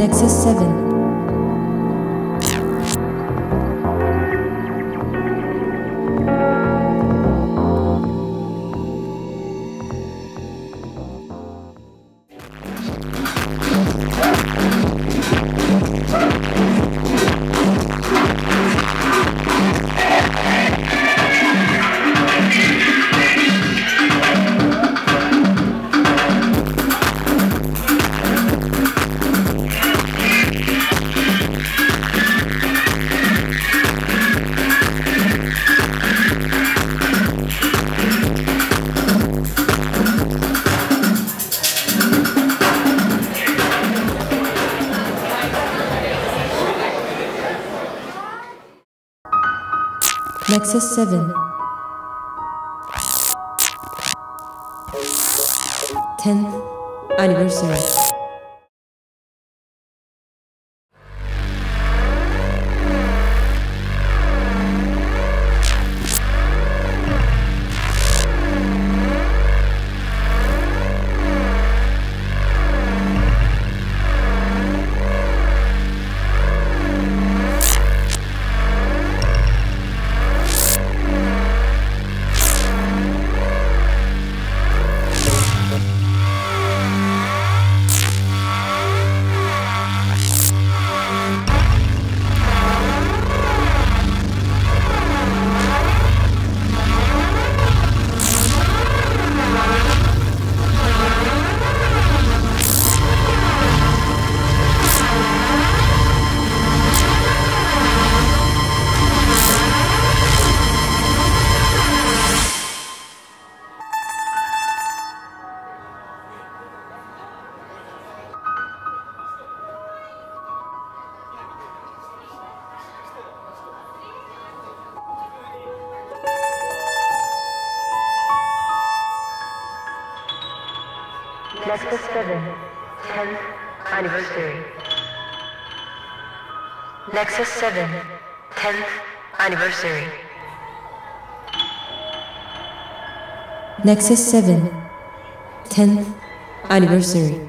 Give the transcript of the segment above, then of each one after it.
Nexus 7. Nexus 7. 10th anniversary. Nexus 7, 10th anniversary. Nexus 7, 10th anniversary. Nexus 7. 10th anniversary.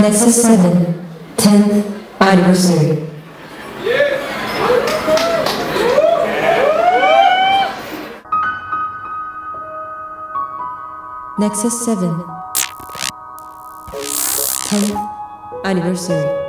Nexus 7 10th anniversary. Nexus 7 10th anniversary.